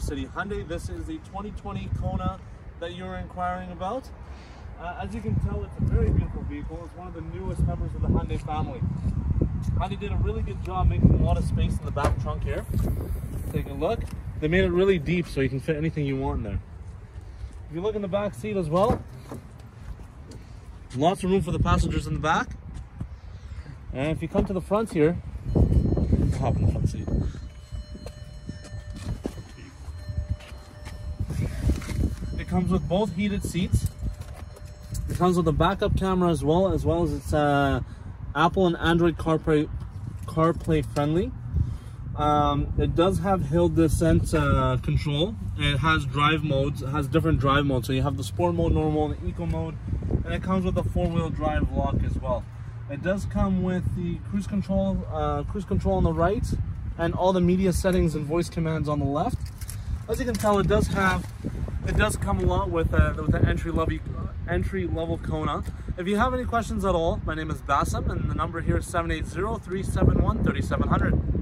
City Hyundai. This is the 2020 Kona that you were inquiring about. Uh, as you can tell, it's a very beautiful vehicle. It's one of the newest members of the Hyundai family. Hyundai did a really good job making a lot of space in the back trunk here. Take a look. They made it really deep so you can fit anything you want in there. If you look in the back seat as well, lots of room for the passengers in the back. And if you come to the front here, hop in the front seat. Comes with both heated seats. It comes with a backup camera as well, as well as it's uh, Apple and Android CarPlay, CarPlay friendly. Um, it does have hill descent uh, control. It has drive modes. It has different drive modes. So you have the sport mode, normal, and eco mode, and it comes with a four-wheel drive lock as well. It does come with the cruise control, uh, cruise control on the right, and all the media settings and voice commands on the left. As you can tell, it does have, it does come along with uh, with the entry level entry level Kona. If you have any questions at all, my name is Bassam, and the number here is 780-371-3700.